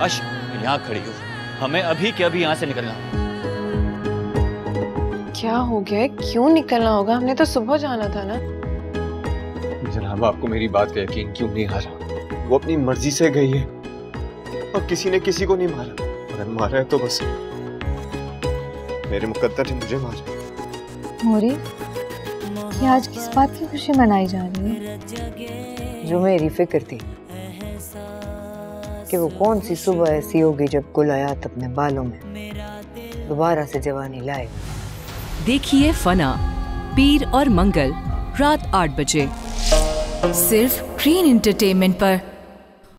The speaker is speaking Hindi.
अश यहाँ खड़ी हो। हमें अभी के अभी यहाँ से निकलना क्या हो गया क्यों निकलना होगा? हमने तो सुबह जाना था ना। जनाब आपको मेरी बात का यकीन क्यों नहीं आ रहा? वो अपनी मर्ज़ी से गई है। और किसी ने किसी को नहीं मारा। अगर मारा है तो बस। मेरे मुकद्दर ने मुझे मारा। मोरी ये आज किस बात की खुशी मनाई जा रही है? जो मेरी फ़िक्र थी। कि वो कौन सी सुबह ऐसी होगी जब गुल आयात अपने बालों में दोबारा से जवानी लाए। देखिए फना, पीर और मंगल रात आठ बजे। सिर्फ़ ग्रीन एंटरटेनमेंट पर।